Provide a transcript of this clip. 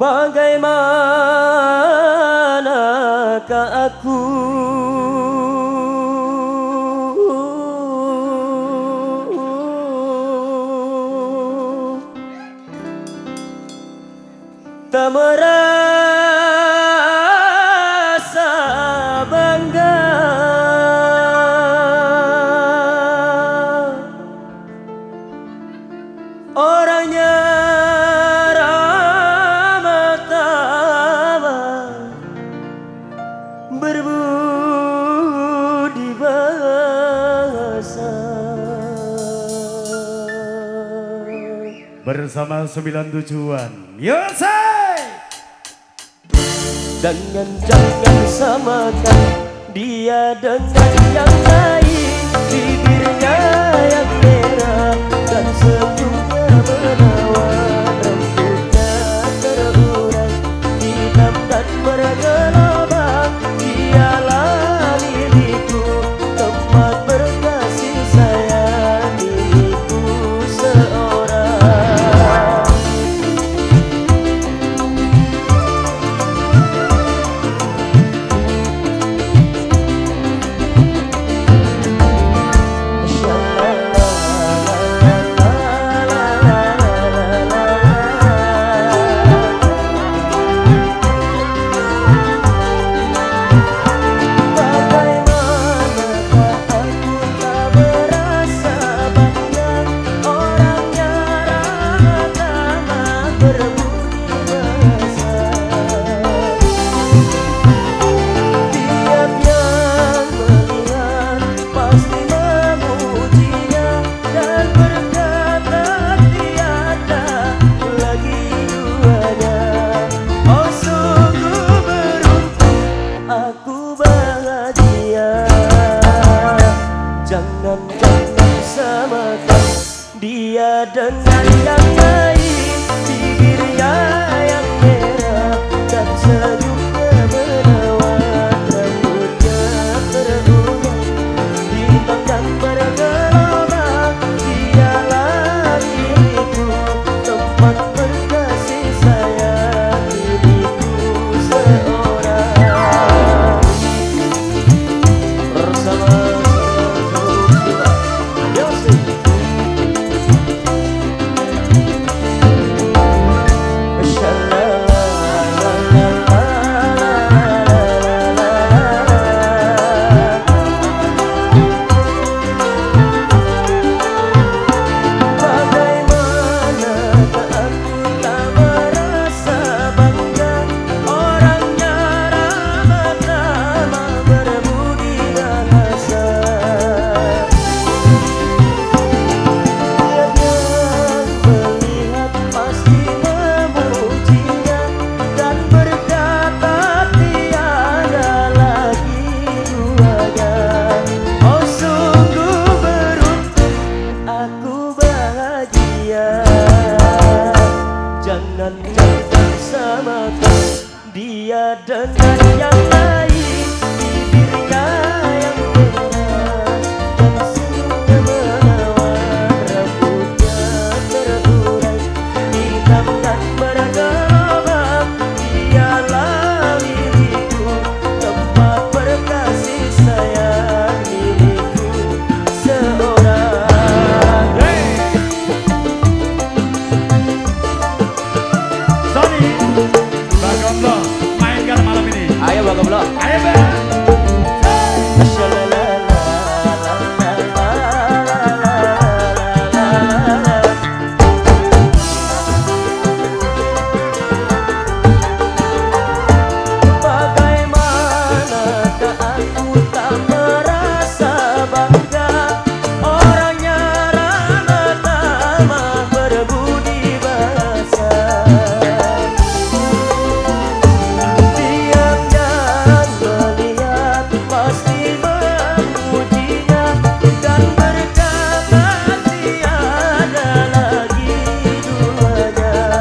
Bagaimana aku? Tak merasa bangga. Orangnya bersama sembilan tujuan Yose Dengan jangan samakan dia dengan yang lain bibirnya. Para semata Dia dengan yang lain Bibirnya yang merah dan senyum dia dengan yang lain. Amen.